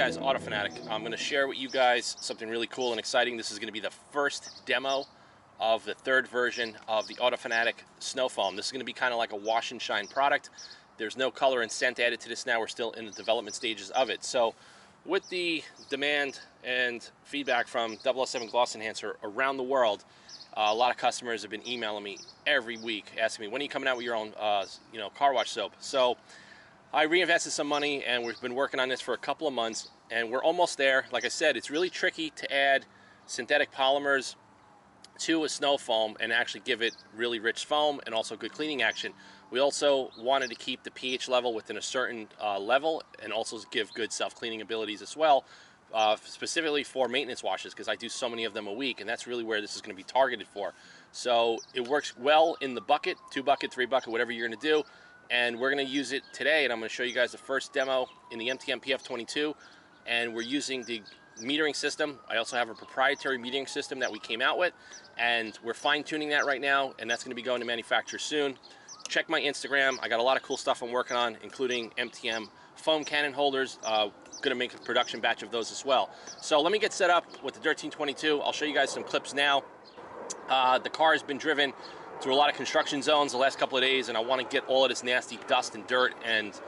guys? Auto Fanatic. I'm going to share with you guys something really cool and exciting. This is going to be the first demo of the third version of the Auto Fanatic Snow Foam. This is going to be kind of like a wash and shine product. There's no color and scent added to this now. We're still in the development stages of it. So with the demand and feedback from 007 Gloss Enhancer around the world, uh, a lot of customers have been emailing me every week asking me, when are you coming out with your own uh, you know, car wash soap? So I reinvested some money and we've been working on this for a couple of months and we're almost there. Like I said, it's really tricky to add synthetic polymers to a snow foam and actually give it really rich foam and also good cleaning action. We also wanted to keep the pH level within a certain uh, level and also give good self-cleaning abilities as well, uh, specifically for maintenance washes because I do so many of them a week and that's really where this is going to be targeted for. So it works well in the bucket, two bucket, three bucket, whatever you're going to do and we're going to use it today and I'm going to show you guys the first demo in the MTM PF22 and we're using the metering system. I also have a proprietary metering system that we came out with and we're fine tuning that right now and that's going to be going to manufacture soon. Check my Instagram. I got a lot of cool stuff I'm working on including MTM foam cannon holders. Uh, going to make a production batch of those as well. So let me get set up with the 1322. I'll show you guys some clips now. Uh, the car has been driven through a lot of construction zones the last couple of days and I want to get all of this nasty dust and dirt and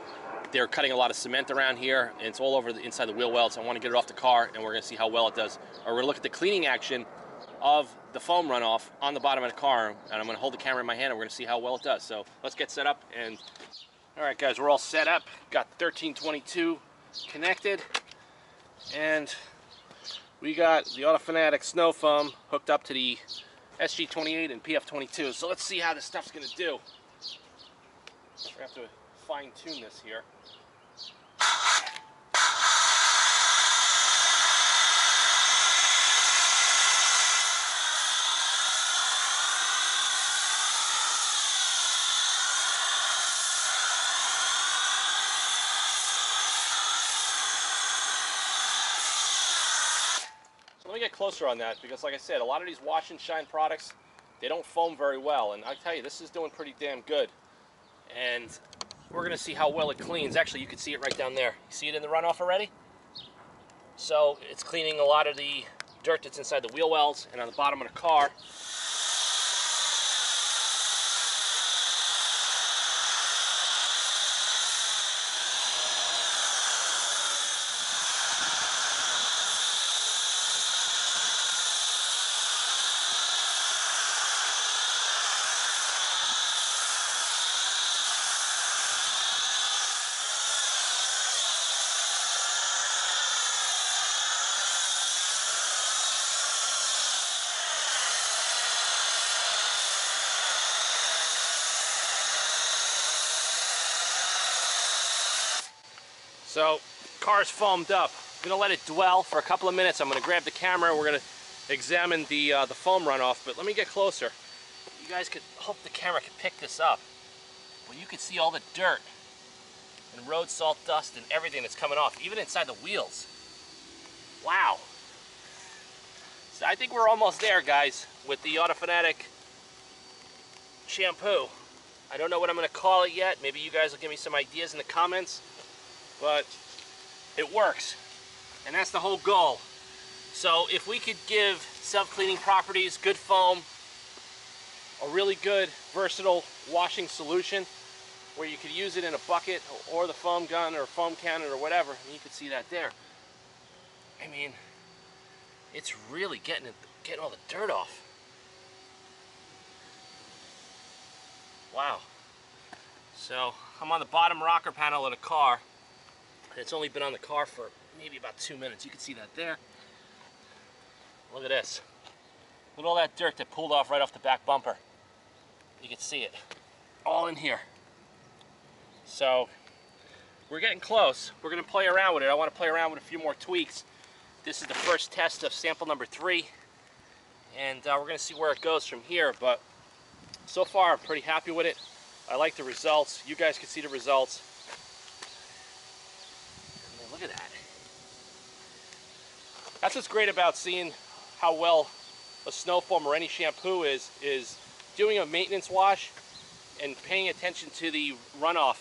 they're cutting a lot of cement around here and it's all over the inside the wheel wells. So I want to get it off the car and we're going to see how well it does. Or we're going to look at the cleaning action of the foam runoff on the bottom of the car and I'm going to hold the camera in my hand and we're going to see how well it does. So let's get set up and all right guys we're all set up. Got 1322 connected and we got the Auto Fanatic Snow Foam hooked up to the SG28 and PF22. So let's see how this stuff's to do. We have to fine tune this here. Get closer on that because like I said, a lot of these wash and shine products, they don't foam very well. And I tell you, this is doing pretty damn good. And we're gonna see how well it cleans. Actually, you can see it right down there. You see it in the runoff already? So it's cleaning a lot of the dirt that's inside the wheel wells and on the bottom of the car. So, car's foamed up. I'm gonna let it dwell for a couple of minutes. I'm gonna grab the camera we're gonna examine the, uh, the foam runoff, but let me get closer. You guys could, hope the camera could pick this up. Well, you can see all the dirt and road salt dust and everything that's coming off, even inside the wheels. Wow. So I think we're almost there, guys, with the Auto Fanatic shampoo. I don't know what I'm gonna call it yet. Maybe you guys will give me some ideas in the comments but it works. And that's the whole goal. So if we could give self-cleaning properties, good foam, a really good versatile washing solution where you could use it in a bucket or the foam gun or foam cannon or whatever, and you could see that there. I mean, it's really getting it, getting all the dirt off. Wow. So I'm on the bottom rocker panel of the car it's only been on the car for maybe about two minutes. You can see that there. Look at this. Look at all that dirt that pulled off right off the back bumper. You can see it. All in here. So, we're getting close. We're to play around with it. I want to play around with a few more tweaks. This is the first test of sample number three. And uh, we're to see where it goes from here. But so far, I'm pretty happy with it. I like the results. You guys can see the results. Look at that. That's what's great about seeing how well a snow foam or any shampoo is, is doing a maintenance wash and paying attention to the runoff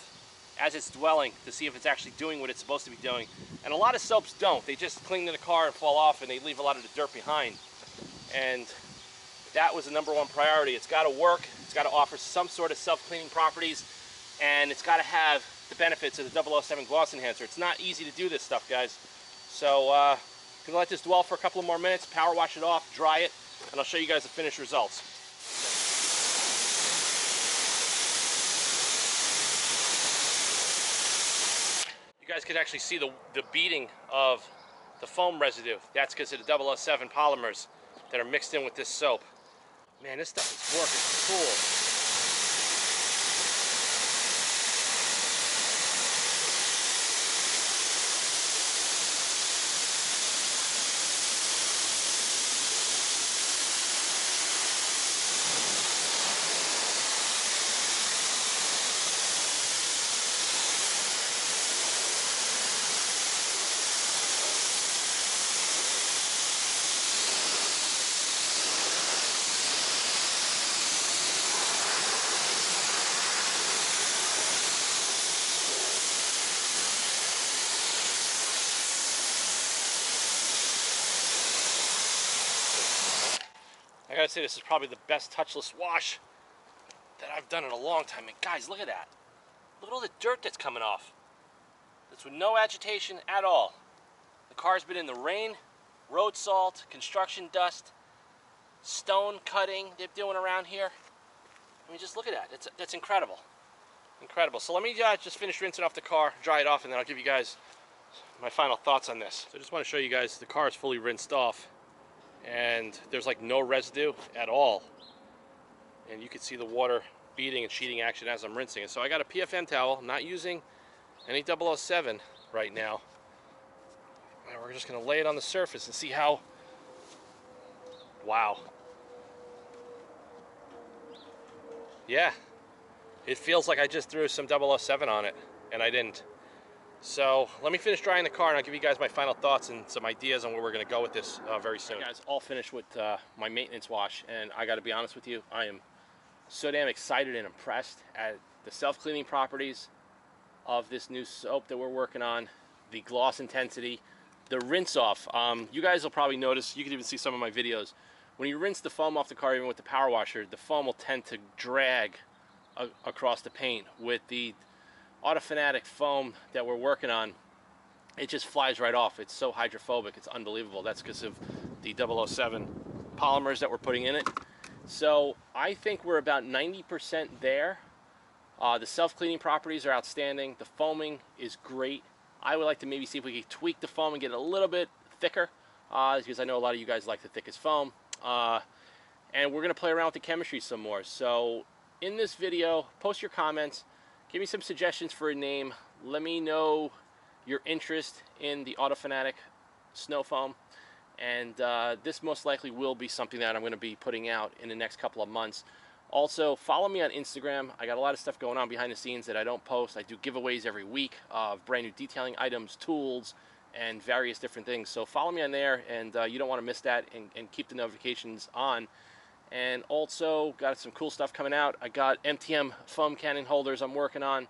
as it's dwelling to see if it's actually doing what it's supposed to be doing. And a lot of soaps don't. They just cling to the car and fall off and they leave a lot of the dirt behind. And that was the number one priority. It's got to work. It's got to offer some sort of self-cleaning properties and it's got to have the benefits of the 007 gloss enhancer. It's not easy to do this stuff, guys. So uh, gonna let this dwell for a couple more minutes, power wash it off, dry it, and I'll show you guys the finished results. You guys can actually see the, the beading of the foam residue. That's because of the 007 polymers that are mixed in with this soap. Man, this stuff is working cool. Gotta say, this is probably the best touchless wash that I've done in a long time. And guys, look at that. Look at all the dirt that's coming off. It's with no agitation at all. The car's been in the rain, road salt, construction dust, stone cutting they're doing around here. I mean, just look at that. It's, that's incredible. Incredible. So let me uh, just finish rinsing off the car, dry it off, and then I'll give you guys my final thoughts on this. So I just want to show you guys the car is fully rinsed off and there's like no residue at all. And you can see the water beading and sheeting action as I'm rinsing it. So I got a PFM towel, not using any 007 right now. And we're just gonna lay it on the surface and see how, wow. Yeah, it feels like I just threw some 007 on it and I didn't. So let me finish drying the car and I'll give you guys my final thoughts and some ideas on where we're going to go with this uh, very soon. guys, all finished with uh, my maintenance wash and I got to be honest with you, I am so damn excited and impressed at the self-cleaning properties of this new soap that we're working on, the gloss intensity, the rinse off. Um, you guys will probably notice, you can even see some of my videos, when you rinse the foam off the car even with the power washer, the foam will tend to drag across the paint. With the Autofanatic foam that we're working on, it just flies right off. It's so hydrophobic, it's unbelievable. That's because of the 007 polymers that we're putting in it. So I think we're about 90% there. Uh, the self-cleaning properties are outstanding. The foaming is great. I would like to maybe see if we could tweak the foam and get it a little bit thicker uh, because I know a lot of you guys like the thickest foam. Uh, and we're going to play around with the chemistry some more. So in this video, post your comments. Give me some suggestions for a name. Let me know your interest in the Autofanatic snow foam. And uh, this most likely will be something that I'm going to be putting out in the next couple of months. Also, follow me on Instagram. I got a lot of stuff going on behind the scenes that I don't post. I do giveaways every week of brand new detailing items, tools, and various different things. So follow me on there, and uh, you don't want to miss that, and, and keep the notifications on and also got some cool stuff coming out. I got MTM foam cannon holders I'm working on.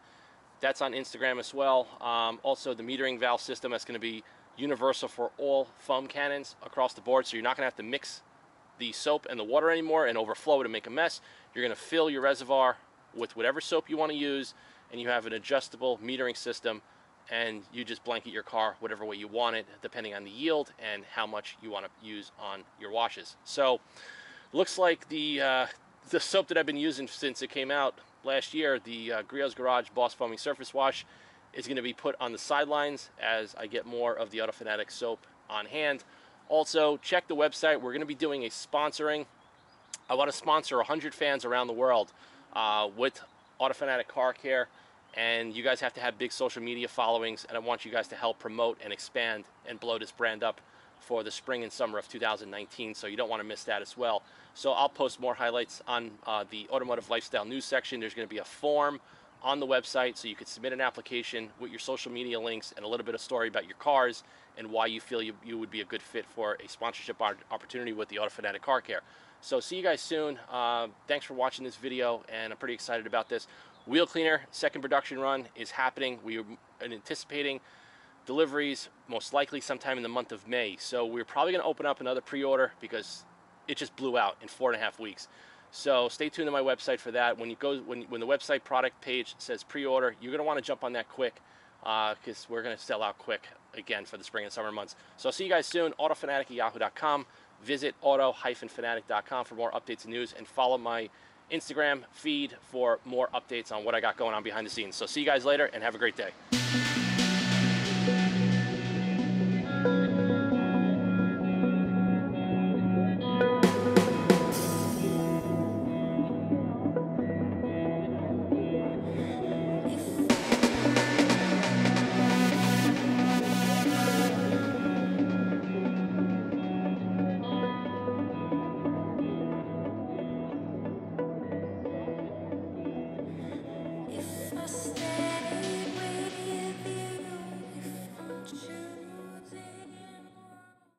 That's on Instagram as well. Um, also the metering valve system that's going to be universal for all foam cannons across the board. So you're not going to have to mix the soap and the water anymore and overflow it and make a mess. You're going to fill your reservoir with whatever soap you want to use and you have an adjustable metering system and you just blanket your car whatever way you want it depending on the yield and how much you want to use on your washes. So Looks like the uh, the soap that I've been using since it came out last year, the uh, Griot's Garage Boss Foaming Surface Wash, is going to be put on the sidelines as I get more of the Autofanatic soap on hand. Also, check the website. We're going to be doing a sponsoring. I want to sponsor 100 fans around the world uh, with Autofanatic Car Care. And you guys have to have big social media followings, and I want you guys to help promote and expand and blow this brand up for the spring and summer of 2019, so you don't want to miss that as well. So I'll post more highlights on uh, the Automotive Lifestyle News section. There's going to be a form on the website so you can submit an application with your social media links and a little bit of story about your cars and why you feel you, you would be a good fit for a sponsorship opportunity with the Auto Fanatic Car Care. So see you guys soon. Uh, thanks for watching this video and I'm pretty excited about this. Wheel cleaner second production run is happening. We are anticipating deliveries most likely sometime in the month of May. So we're probably going to open up another pre-order because it just blew out in four and a half weeks. So stay tuned to my website for that. When you go, when, when the website product page says pre-order, you're going to want to jump on that quick because uh, we're going to sell out quick again for the spring and summer months. So I'll see you guys soon. AutoFanatic at yahoo.com. Visit auto-fanatic.com for more updates and news, and follow my Instagram feed for more updates on what I got going on behind the scenes. So see you guys later, and have a great day.